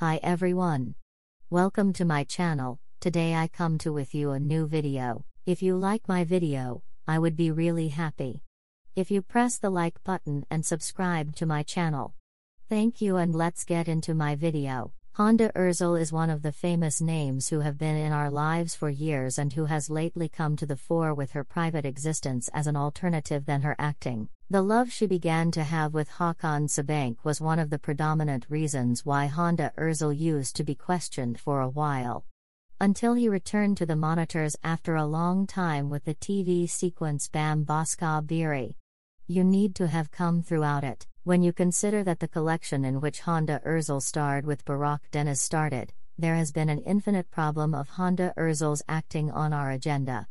Hi everyone. Welcome to my channel. Today I come to with you a new video. If you like my video, I would be really happy. If you press the like button and subscribe to my channel. Thank you and let's get into my video. Hande Erçel is one of the famous names who have been in our lives for years and who has lately come to the fore with her private existence as an alternative than her acting. The love she began to have with Hakan Sabancı was one of the predominant reasons why Hande Erçel used to be questioned for a while. Until he returned to the monitors after a long time with the TV sequence Bambaşka Biri. You need to have come throughout it. When you consider that the collection in which Hande Erçel starred with Burak Deniz started, there has been an infinite problem of Hande Erçel's acting on our agenda.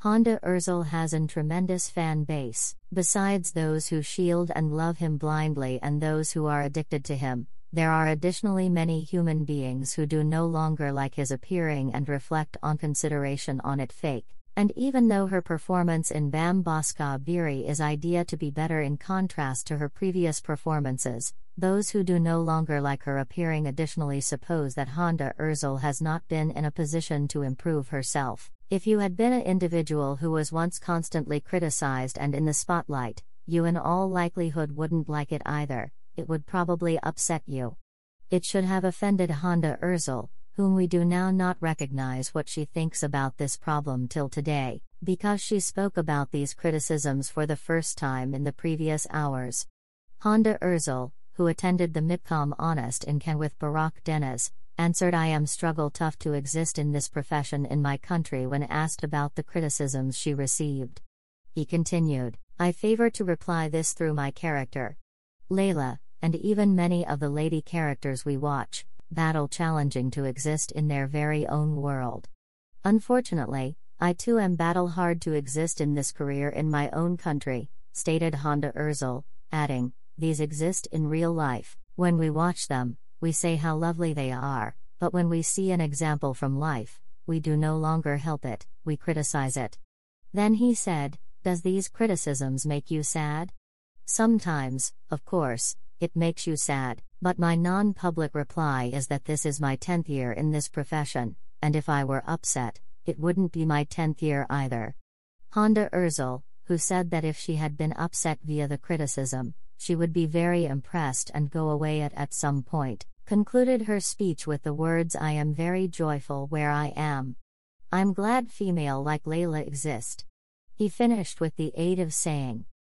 Hande Erçel has an tremendous fan base, besides those who shield and love him blindly and those who are addicted to him. There are additionally many human beings who do no longer like his appearing and reflect on consideration on it fake. And even though her performance in Bambaşka Biri is idea to be better in contrast to her previous performances, those who do no longer like her appearing additionally suppose that Hande Erçel has not been in a position to improve herself. If you had been an individual who was once constantly criticized and in the spotlight, you in all likelihood wouldn't like it either, it would probably upset you. It should have offended Hande Erçel, whom we do now not recognize what she thinks about this problem till today, because she spoke about these criticisms for the first time in the previous hours. Hande Erçel, who attended the MIPCOM Honest in Cannes with Burak Deniz, answered I am struggle tough to exist in this profession in my country when asked about the criticisms she received. He continued, I favor to reply this through my character. Layla, and even many of the lady characters we watch, battle challenging to exist in their very own world. Unfortunately, I too am battle hard to exist in this career in my own country, stated Hande Erçel, adding, these exist in real life. When we watch them, we say how lovely they are, but when we see an example from life, we do no longer help it, we criticize it. Then he said, Does these criticisms make you sad? Sometimes, of course, it makes you sad, but my non public reply is that this is my 10th year in this profession, and if I were upset, it wouldn't be my 10th year either. Hande Erçel, who said that if she had been upset via the criticism, she would be very impressed and go away at, at some point, concluded her speech with the words I am very joyful where I am. I'm glad female like Layla exist. He finished with the aid of saying,